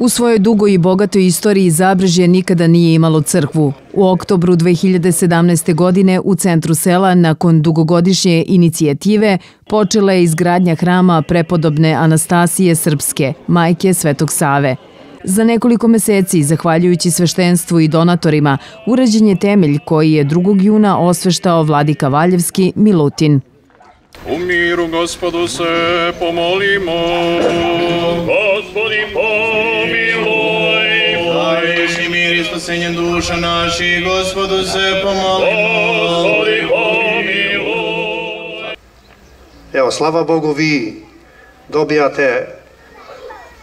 U svojoj dugoj i bogatoj istoriji Zabrežje nikada nije imalo crkvu. U oktobru 2017. godine u centru sela, nakon dugogodišnje inicijative, počela je izgradnja hrama prepodobne Anastasije Srpske, majke Svetog Save. Za nekoliko meseci, zahvaljujući sveštenstvu i donatorima, urađen je temelj koji je 2. juna osveštao vladika Valjevski Milutin. U miru gospodu se pomolimo. Gospodi pomiluj. Mir i spasenje duša naši, gospodu se pomolimo. Gospodi pomiluj. Evo, slava Bogu, vi dobijate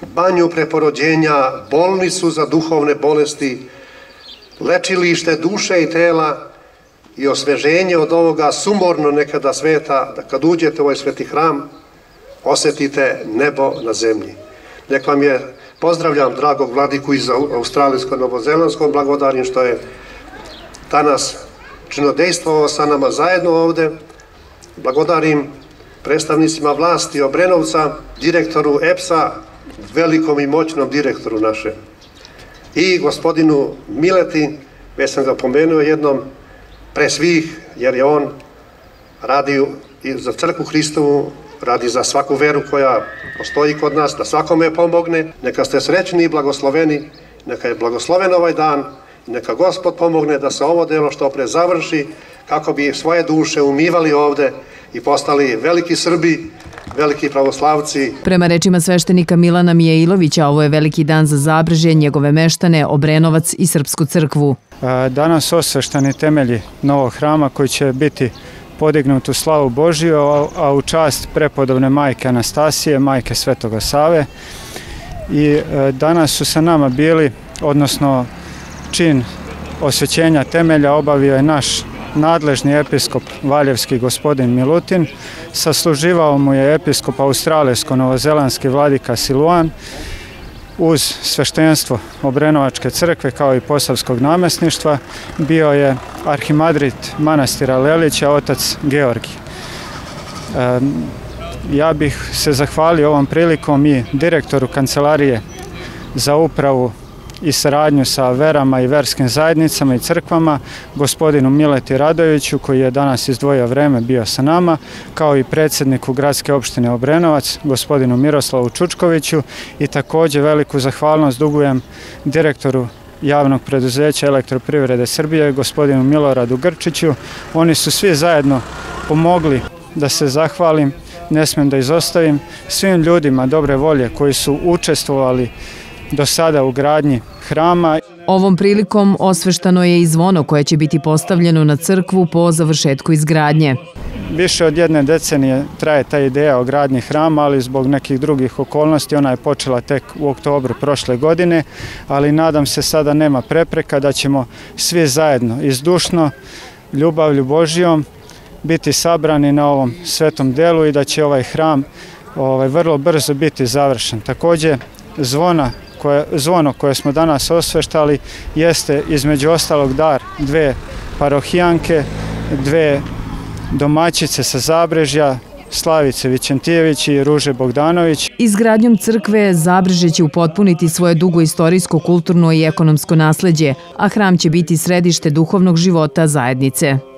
banju preporođenja, bolnicu za duhovne bolesti, lečilište duše i tela i osveženje od ovoga sumorno nekada sveta, da kad uđete u ovaj sveti hram, osetite nebo na zemlji. Nek vam je, pozdravljam dragog vladiku iz Australijsko-Novozelandskog, blagodarim što je danas činodejstvovao sa nama zajedno ovde, blagodarim predstavnicima vlasti Obrenovca, direktoru EPS-a, velikom i moćnom direktoru naše. I gospodinu Mileti, već sam ga pomenuo jednom, pre svih, jer je on radi i za crkvu Hristovu, radi za svaku veru koja postoji kod nas, da svakome pomogne. Neka ste srećni i blagosloveni, neka je blagosloven ovaj dan, neka Gospod pomogne da se ovo delo što pre završi, kako bi svoje duše umivali ovde i postali veliki Srbi, veliki pravoslavci. Prema rečima sveštenika Milana Mijailovića, ovo je veliki dan za Zabrežje, njegove meštane, Obrenovac i Srpsku crkvu. Danas osveštani temelji novog hrama koji će biti podignut u slavu Božiju, a u čast prepodobne majke Anastasije, majke Svetoga Save. I e, danas su sa nama bili, odnosno čin osvećenja temelja obavio je naš nadležni episkop Valjevski gospodin Milutin, sasluživao mu je episkop australijsko-novozelandski vladika Siluan, uz sveštenstvo Obrenovačke crkve kao i posavskog namesništva bio je arhimadrit manastira Lelića, otac Georgi. Ja bih se zahvalio ovom prilikom i direktoru kancelarije za upravu i saradnju sa verama i verskim zajednicama i crkvama, gospodinu Mileti Radoviću koji je danas izdvojio vreme bio sa nama, kao i predsedniku gradske opštine Obrenovac, gospodinu Miroslavu Čučkoviću i takođe veliku zahvalnost dugujem direktoru javnog preduzeća elektroprivrede Srbije, gospodinu Miloradu Grčiću. Oni su svi zajedno pomogli da se zahvalim, ne smem da izostavim, svim ljudima dobre volje koji su učestvovali do sada u gradnji hrama. Ovom prilikom osveštano je i zvono koje će biti postavljeno na crkvu po završetku izgradnje. Više od jedne decenije traje ta ideja o gradnji hrama, ali zbog nekih drugih okolnosti ona je počela tek u oktobru prošle godine, ali nadam se sada nema prepreka da ćemo svi zajedno izdušno, ljubavlju Božijom biti sabrani na ovom svetom delu i da će ovaj hram ovaj, vrlo brzo biti završen. Takođe, zvona koje, zvono koje smo danas osveštali jeste između ostalog dar dve parohijanke, dve domaćice sa Zabrežja, Slavice Vićentijević i Ruže Bogdanović. Izgradnjom crkve Zabreže će upotpuniti svoje dugo istorijsko, kulturno i ekonomsko nasledđe, a hram će biti središte duhovnog života zajednice.